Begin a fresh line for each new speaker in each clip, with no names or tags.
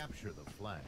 Capture the flag.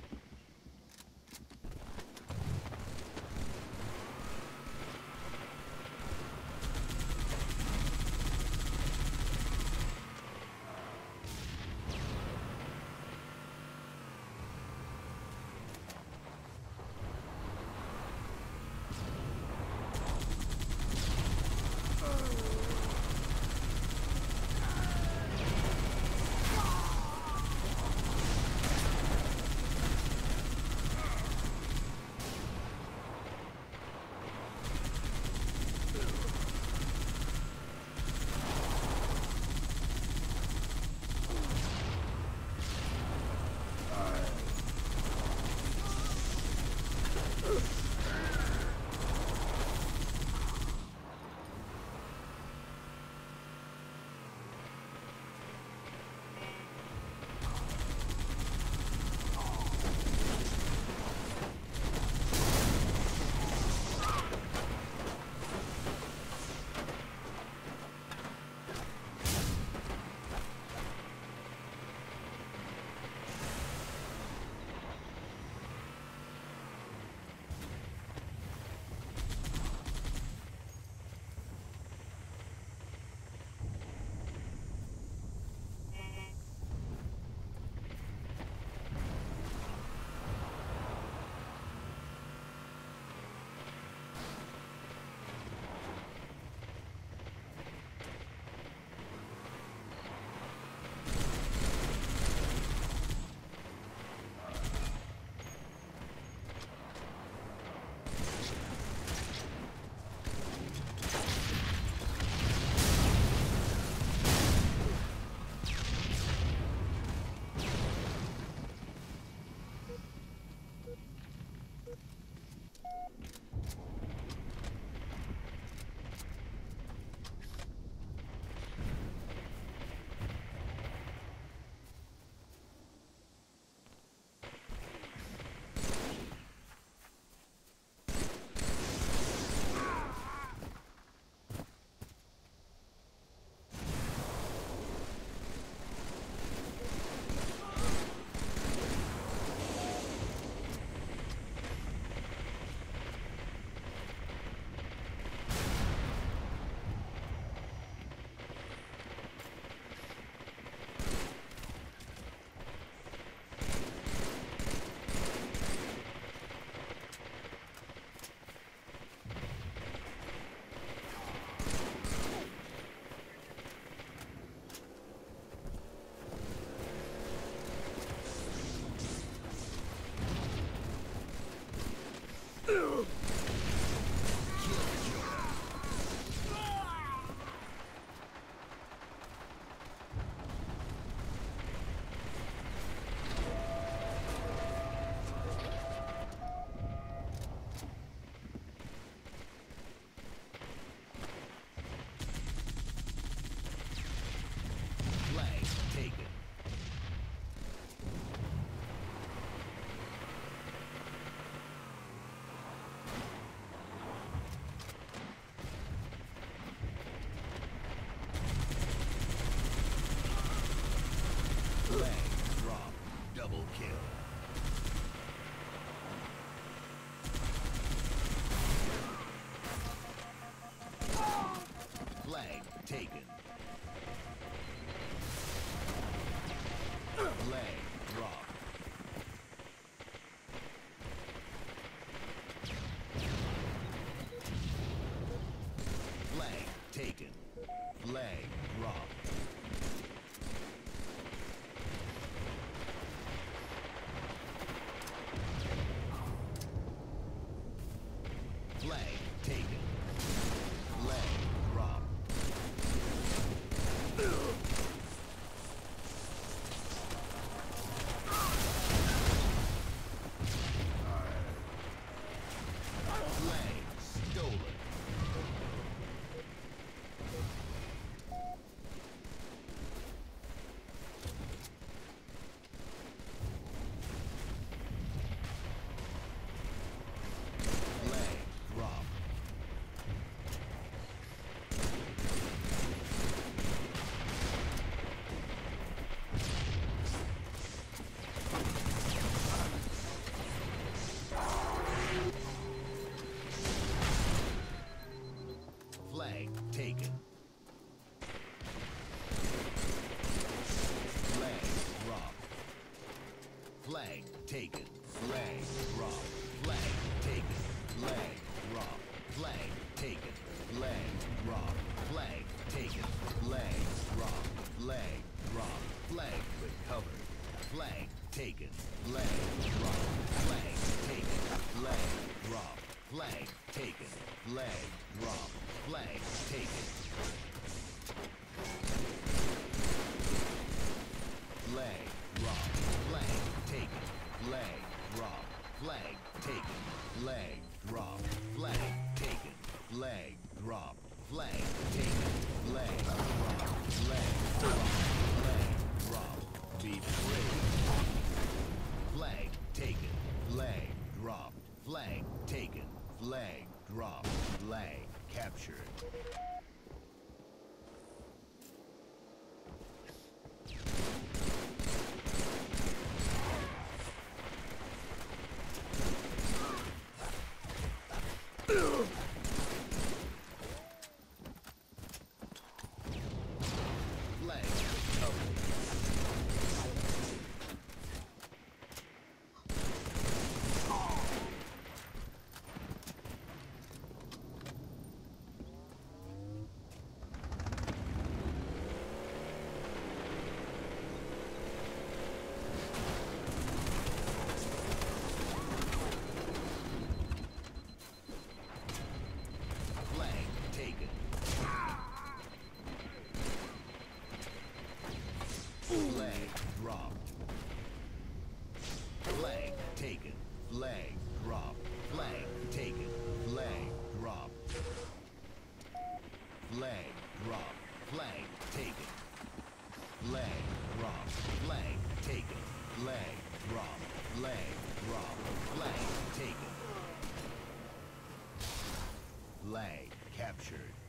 Kill. Flag taken. Flag drop. Flag taken. Flag drop. Flag taken. Flag drop. Flag stolen. Taken. Flag drop. Flag taken. Flag drop. Flag taken. Flag drop. Flag taken. Flag drop. Flag taken. Flag drop. Flag drop. Flag recovered. Flag taken. Flag drop. Flag taken. Flag drop. Flag taken. Flag drop. Flag taken. Flag drop. Flag captured. Flag recovered. Flag taken. Flag dropped. Flag taken. Flag dropped. Flag taken. Flag dropped. Flag dropped. Flag taken. Flag dropped. Flag taken. Flag dropped. Flag dropped. Flag taken. Flag captured.